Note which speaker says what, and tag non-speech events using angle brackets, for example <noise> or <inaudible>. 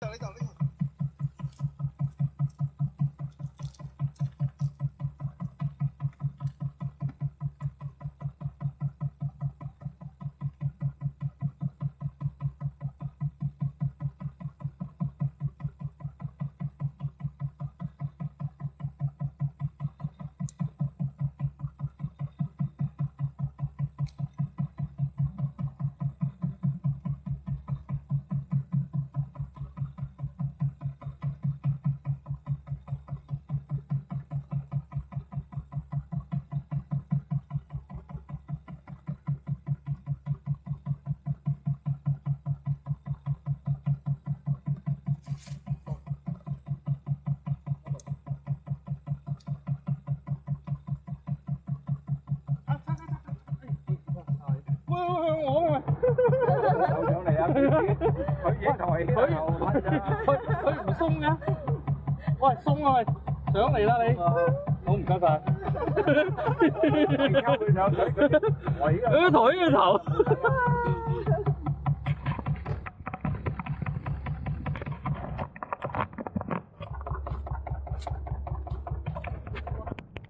Speaker 1: Cari. 上嚟啊！佢已经抬起
Speaker 2: 佢
Speaker 1: 头发咋
Speaker 2: 佢佢唔松嘅，喂松啊喂，上嚟啦你，好唔该晒。
Speaker 1: 交佢上水，佢抬起个
Speaker 2: 佢抬起个头。 <laughs>